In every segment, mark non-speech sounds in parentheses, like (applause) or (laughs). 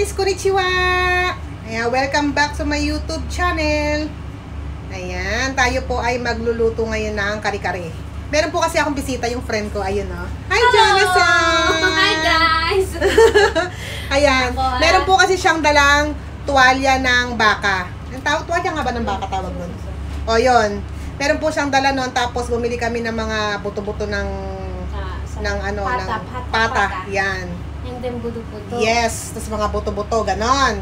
guys! Konnichiwa! Ayan, welcome back sa my YouTube channel. Ayan, tayo po ay magluluto ngayon ng kare-kare. Meron po kasi akong bisita yung friend ko. Ayun, oh. Hi, Jonathan! Hi guys! (laughs) Ayan, Ako, ah. meron po kasi siyang dalang tuwalya ng baka. Ang tawag, tuwalya nga ba ng baka tawag nun? O, yun. Meron po siyang dala nun, tapos bumili kami ng mga buto-buto ng, ng ano, pata, ng pata, pata. pata. Yan. And then buto-buto. Yes, tapos mga buto-buto, ganon.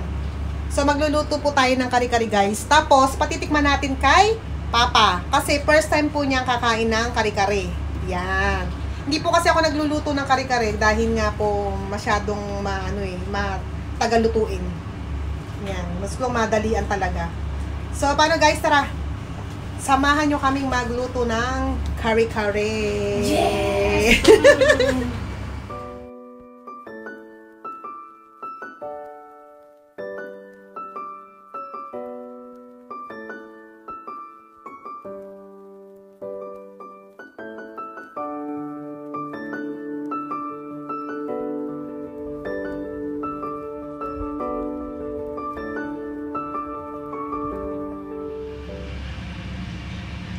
So, magluluto po tayo ng kari-kari guys. Tapos, patitikman natin kay Papa. Kasi first time po niyang kakain ng kari-kari. Yan. Hindi po kasi ako nagluluto ng kari-kari dahil nga po masyadong maano eh, matagalutuin. Yan. Mas kung madalian talaga. So, paano guys? Tara. Samahan nyo kaming magluto ng kari-kari. Yes! (laughs)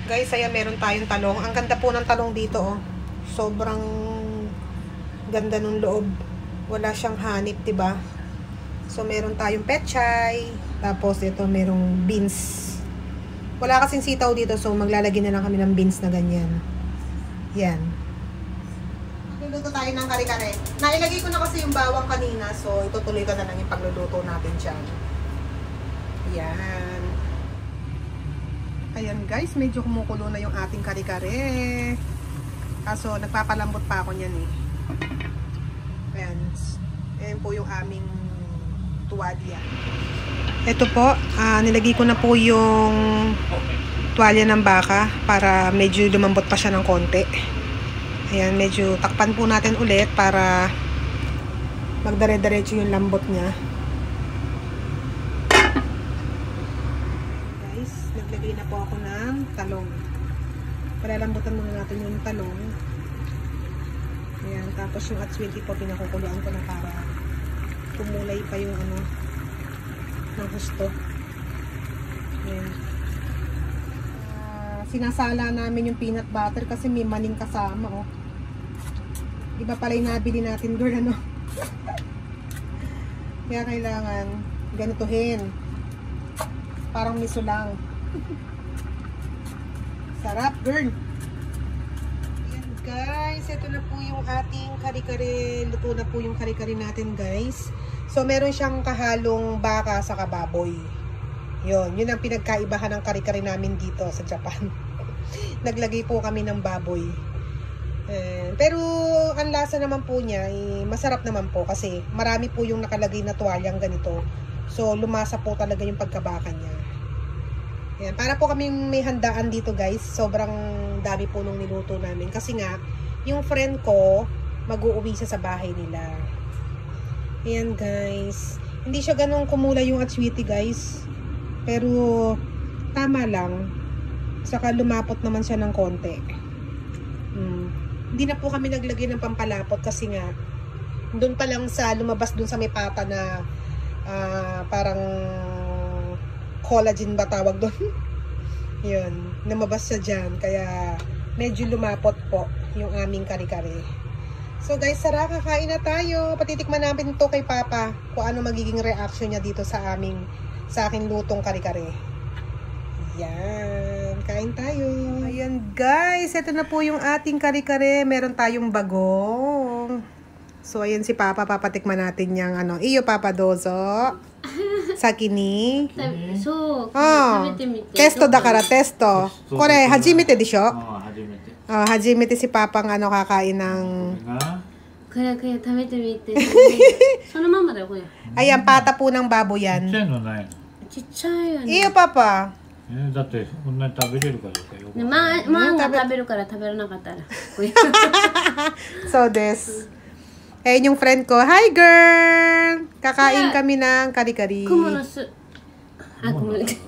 Guys, ayan, meron tayong talong. Ang ganda po ng talong dito, oh. Sobrang ganda ng loob. Wala siyang hanip, 'di ba? So, meron tayong pechay. Tapos, ito, merong beans. Wala kasing sitaw dito, so maglalagay na lang kami ng beans na ganyan. Yan. Luluto tayo ng kare-kare. Nailagay ko na kasi yung bawang kanina, so itutuloy ko na lang yung pagluluto natin dyan. Yan. Ayan guys, medyo kumukulo na yung ating kare-kare. Kaso nagpapalambot pa ako niyan eh. Ayan. Ayan po yung aming tuwalya. Ito po, ah, nilagay ko na po yung tuwalya ng baka para medyo lumambot pa siya ng konti. Ayan, medyo takpan po natin ulit para magdare-diretso yung lambot niya. guys, naglagay na po ako ng talong. Palalambutan muna natin yung talong. Ayan, tapos yung atswiti po, pinakukuluan ko na para kumulay pa yung ano, ng husto. Ayan. Ah, sinasala namin yung peanut butter kasi may maning kasama, oh. Iba pala yung nabili natin, girl, ano? (laughs) Kaya kailangan ganituhin. Parang miso lang. (laughs) Sarap, girl. Ayan, guys. Ito na po yung ating kari-kari. Luto na po yung kari-kari natin, guys. So, meron siyang kahalong baka sa kababoy. Yun. Yun ang pinagkaibahan ng kari-kari namin dito sa Japan. (laughs) Naglagay po kami ng baboy. Eh, pero, ang lasa naman po niya, eh, masarap naman po kasi marami po yung nakalagay na tuwalyang ganito. So, lumasa po talaga yung pagkabaka niya. Ayan, para po kami may handaan dito guys. Sobrang dami po nung niluto namin. Kasi nga, yung friend ko, mag-uuwi siya sa bahay nila. Ayan guys. Hindi siya ganun kumula yung atswiti guys. Pero, tama lang. Saka lumapot naman siya ng konti. Hmm. Hindi na po kami naglagay ng pampalapot kasi nga, doon pa lang sa lumabas doon sa may pata na ah, parang collagen ba tawag doon? (laughs) Yun, lumabas siya dyan. Kaya medyo lumapot po yung aming kare-kare. So guys, sara, kakain na tayo. Patitikman namin to kay Papa kung ano magiging reaction niya dito sa aming sa aking lutong kare-kare. Yan, kain tayo. Ayan guys, ito na po yung ating kare-kare. Meron tayong bagong. So ayan si Papa, papatikman natin yung ano. Iyo Papa Dozo. (laughs) Sakini. たそう、あ食べてみて。テストだからテスト。これ初めてでしょああ初めて Oh, 初めてsi Papa ng ano kakain ng... これがこれこれ食べてみて。そのままだよ、これ。 Ayan, pata po ng baboy ちっ yan. ちゃいのないのちっちゃいよね。 Iyo Papa. えーだってこんなに食べれるかどうかよくねわかんないまあ、マンが食べるから食べれなかったら。これ So this. Ayun yung friend ko. Hi girl! Kakain Hi. kami ng kari-kari. クモの巣。あ、ごめん。違う。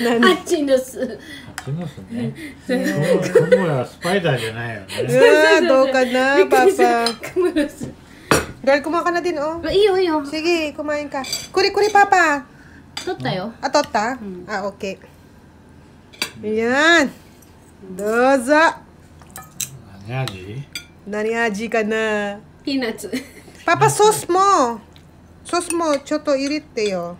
何あっちの巣。蜂の巣ねトモはスパイダーじゃないよね Ah, do ka na, びっくりした Papa. クモの巣。 Girl, kumain (laughs) ka na din, oh. あいいよいいよ Sige, kumain ka. Kuri-kuri, papa. 取ったよ Atota? Hmm. Ah, okay. Ayan. Dozo. 何味 Nani aji ka na? ピーナッツ Papa, sauce mo. Sauce mo, choto irite yo.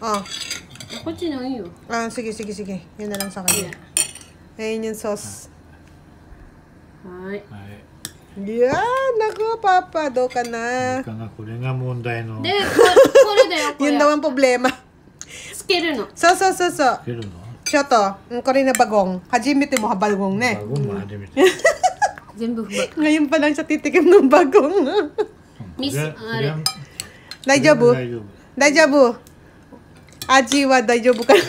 Oh. (laughs) こっちのいいよ Ah, sige, sige, sige. Yan na lang sa kanya. Ayan yung sauce. はーいはい Yan, nako, papa. Do ka na. かなこれが問題のでここれだよこ Yun れ daw ang problema. つけるの So, so, so, so. つけるの Choto, ang ko rin na bagong. Hajimite mo ha bagong ne. バゴンも初めて (laughs) 全部ふば Ngayon pa lang siya titikim ng bagong. ミスこれあれ 大丈夫大丈夫大丈夫味は大丈夫かな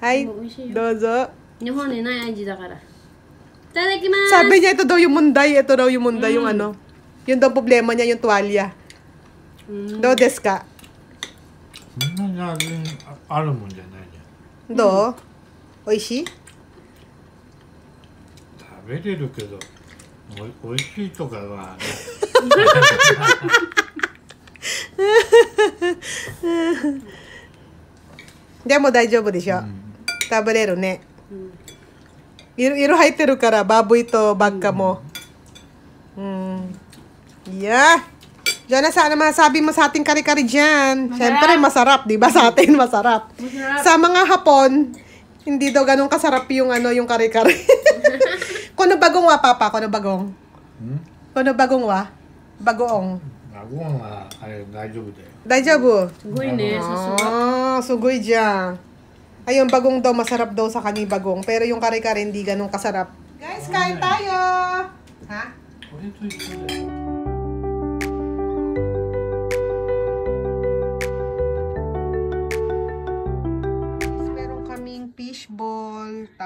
はいもう美味しいよどうぞ日本にない味だからいただきます sabi niya ito daw yung munday ito daw yung munday yung ano yun daw problema niya yung tuwalya うん do des ka そんなに味あるもんじゃないじゃん do oishi 食べれるけどおいおいしいとかはね (laughs) de mo 大丈夫でしょ、食べれるねうん色色入ってるからバブイとバッカもうんyeah Diyan sa ano masabi mo sa ating kari-kari dyan? Siyempre, masarap, di ba? Sa atin, masarap. Masarap. Sa mga Hapon, hindi daw ganun kasarap yung ano, yung kare-kare. kono bagong wa, papa? Kono bagong? Hmm? Kono bagong wa? Bagoong. Bagong wa, ay, daijoubu de. Daijoubu? Sugoi ne, sasarap. Ah, sugoi dyan. Ayun, bagong daw, masarap daw sa kanya bagong. Pero yung kare-kare hindi ganun kasarap. Guys, kain tayo! Ha? Huh?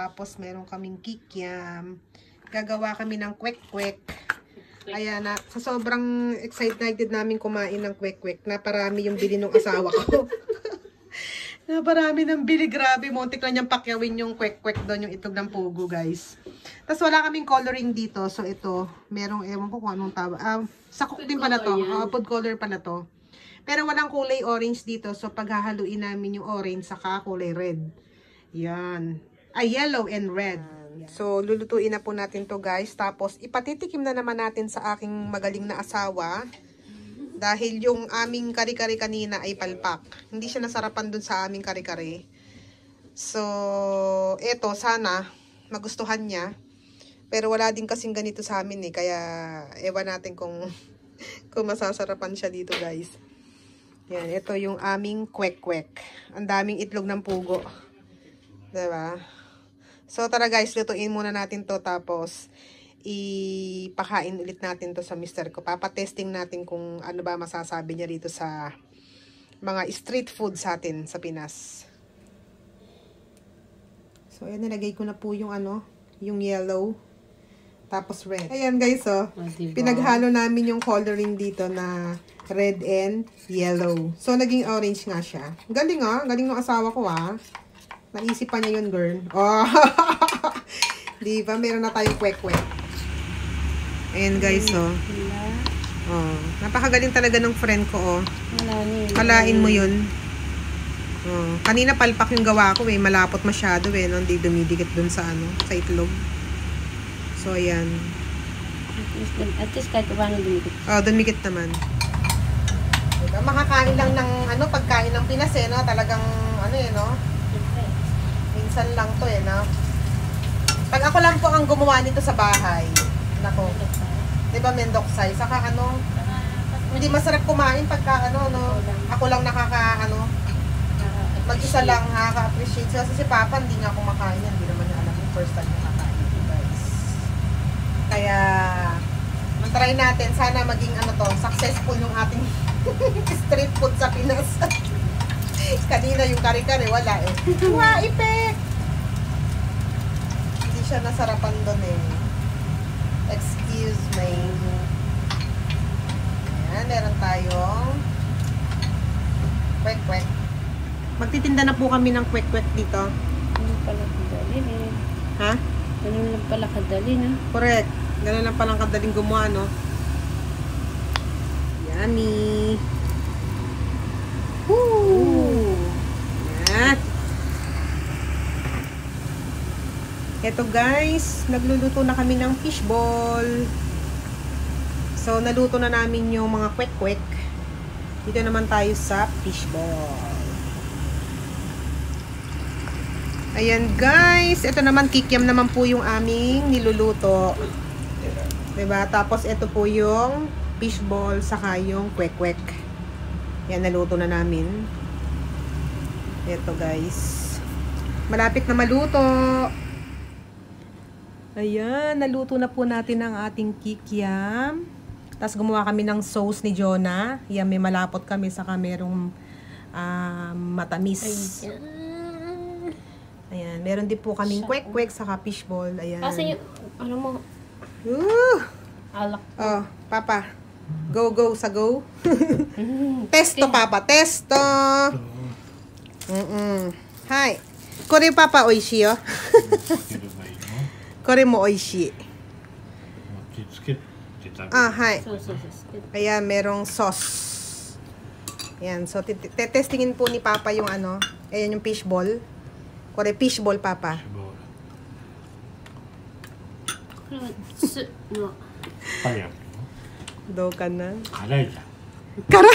Tapos meron kaming kikiam. Gagawa kami ng kwek-kwek. Kaya na, sa sobrang excited namin kumain ng kwek-kwek, naparami yung bili ng asawa ko. (laughs) naparami ng bili, grabe. Muntik na niyang pakyawin yung kwek-kwek doon, yung itlog ng pugo, guys. Tapos wala kaming coloring dito. So ito, merong, ewan ko kung anong tawag. Ah, sakok din pala to. Ah, food color pala to. Pero walang kulay orange dito. So, paghahaluin namin yung orange saka kulay red. Yan. Ay, yellow and red. So, lulutuin na po natin to guys. Tapos, ipatitikim na naman natin sa aking magaling na asawa. Dahil yung aming kari-kari kanina ay palpak. Hindi siya nasarapan dun sa aming kari-kari. So, eto, sana magustuhan niya. Pero wala din kasing ganito sa amin eh. Kaya, ewan natin kung, (laughs) kung masasarapan siya dito guys. Yan, ito yung aming kwek-kwek. Ang daming itlog ng pugo. 'Di ba? So, tara guys, lutuin muna natin to tapos ipakain ulit natin to sa mister ko. Papatesting natin kung ano ba masasabi niya dito sa mga street food sa atin sa Pinas. So, ayan, nilagay ko na po yung ano, yung yellow. Tapos red. Ayan guys, oh. Ah, diba? Pinaghalo namin yung coloring dito na red and yellow. So, naging orange nga siya. Galing ah. Galing ng asawa ko ah. Naisip pa niya yun, girl. Oh. (laughs) Di ba? Meron na tayong kwek-kwek. Ayan guys, oh. Oh. Napakagaling talaga ng friend ko, oh. Niya. Kalain mo yun. Oh. Kanina palpak yung gawa ko eh. Malapot masyado eh. No? Hindi dumidikit dun sa ano, sa itlog. So, ayan. At least, at least kahit paano dumikit. Oh, dumikit naman. Diba? Makakain lang ng ano, pagkain ng Pinas eh, no? Talagang, ano eh, no? Minsan lang to eh, no? Pag ako lang po ang gumawa nito sa bahay, nako, di ba mendoksay? Saka ano, hindi masarap kumain pagka ano, no? Ako lang nakaka, ano, mag-isa lang nakaka-appreciate. Kasi si Papa, hindi nga kumakain yan. Hindi naman niya alam yung first time nakakain. Guys. Kaya, try natin. Sana maging ano to, successful yung ating (laughs) street food sa Pinas. (laughs) Kanina yung kare-kare, wala eh. Hindi siya nasarapan doon eh. Excuse me. Ayan, meron tayong kwek-kwek. Magtitinda na po kami ng kwek-kwek dito. Ganun pala kadali eh. Ha? Ganun lang pala kadali na. Correct. Ganun lang palang kadaling gumawa, no? Yummy! Woo! Yan. Eto guys, nagluluto na kami ng fishball. So, naluto na namin yung mga kwek-kwek. Dito naman tayo sa fishball. Ayan guys, ito naman kikiam naman po yung aming niluluto. 'Di ba? Tapos ito po yung fishball saka yung kwek-kwek. Yan naluto na namin. Ito guys. Malapit na maluto. Ayan, naluto na po natin ang ating kikiam. Tapos gumawa kami ng sauce ni Jonah. Yan, may malapot kami saka merong ah, matamis. Ayan. Ayan, meron din po kaming kwek-kwek saka fishball. Ayan. Kasi yung, ano mo, Woo! alak. Oh, papa. Go, go sa go. (laughs) testo, papa. Testo. Mm-mm. Hi. Kore papa oishi yo. (laughs) かければいいの Kore mo oishi. 餅つけて食べる Ah, hi. そうそうそう。 Ayan, merong sauce. Ayan, so tit- tetestingin po ni Papa yung ano, ayan yung fishball. Kore fishball, Papa. これは酢の、パン焼く Do ka na. の辛いじゃん (laughs) Kara!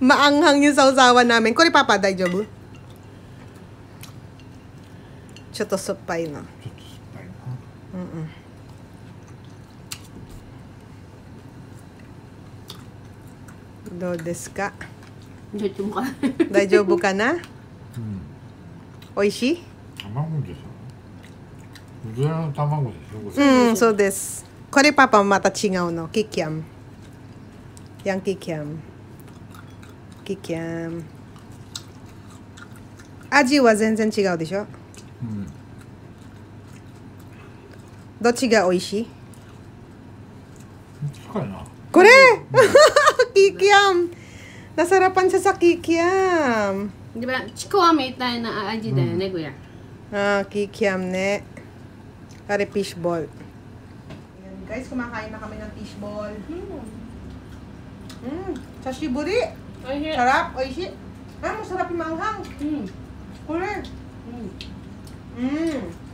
Maanghang yung sausawan namin. Kore Papa, daijobu? ちょっと酸っぱいな。ちょっと酸っぱいな。うんうん。どうですか？大丈夫かな？うん、美味しい？卵でしょ。うの卵でしょ。うん、そうです。これパパまた違うの。キキャン。ヤンキキャン。キキャン。味は全然違うでしょ？ん、 Dochi ga oishi? 近いな Kore! kikiam! Nasarapan siya sa kikiam. でば、ちくわみたいな味だよね、これ。 Ah, kikiam ne. Kare fishball. Ayan, guys, kumakain na kami ng fishball. Mm, sashiburi. おいしい。 Sarap, oishi. Ah, masarap yung manghang. うん。 Kore. うん。Mm.